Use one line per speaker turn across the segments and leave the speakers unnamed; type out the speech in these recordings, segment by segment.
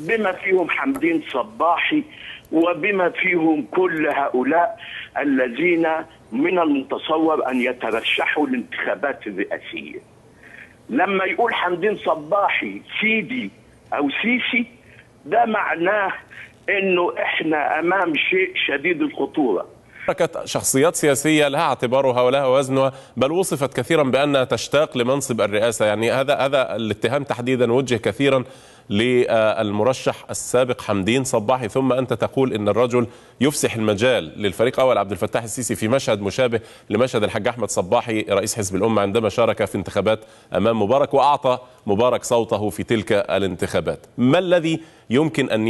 بما فيهم حمدين صباحي وبما فيهم كل هؤلاء الذين من المتصور أن يترشحوا للانتخابات الرئاسيه. لما يقول حمدين صباحي سيدي أو سيسي ده معناه إنه إحنا أمام شيء شديد الخطورة.
حركة شخصيات سياسية لها اعتبارها ولها وزنها بل وصفت كثيرا بأنها تشتاق لمنصب الرئاسة. يعني هذا هذا الاتهام تحديدا وجه كثيرا للمرشح السابق حمدين صباحي. ثم أنت تقول أن الرجل يفسح المجال للفريق. أول عبد الفتاح السيسي في مشهد مشابه لمشهد الحاج أحمد صباحي رئيس حزب الأمة عندما شارك في انتخابات أمام مبارك وأعطى مبارك صوته في تلك الانتخابات. ما الذي يمكن أن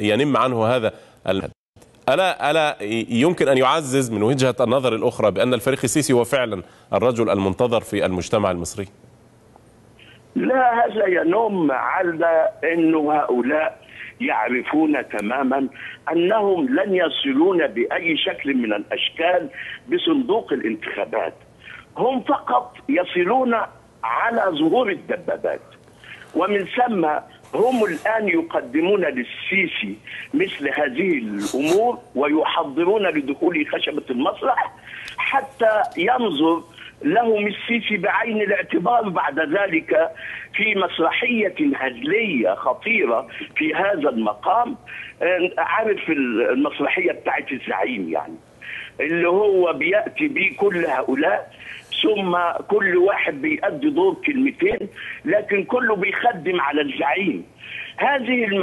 ينم عنه هذا ألا ألا يمكن أن يعزز من وجهة النظر الأخرى بأن الفريق السيسي هو فعلا الرجل المنتظر في المجتمع المصري؟
لا هذا ينم على انه هؤلاء يعرفون تماما أنهم لن يصلون بأي شكل من الأشكال بصندوق الانتخابات هم فقط يصلون على ظهور الدبابات ومن ثم هم الآن يقدمون للسيسي مثل هذه الأمور ويحضرون لدخول خشبة المسرح حتى ينظر لهم السيسي بعين الاعتبار بعد ذلك في مسرحية هزلية خطيرة في هذا المقام. عارف المسرحية بتاعت الزعيم يعني. اللي هو بيأتي به كل هؤلاء ثم كل واحد بيأدي دور كلمتين لكن كله بيخدم على الزعيم. هذه الم...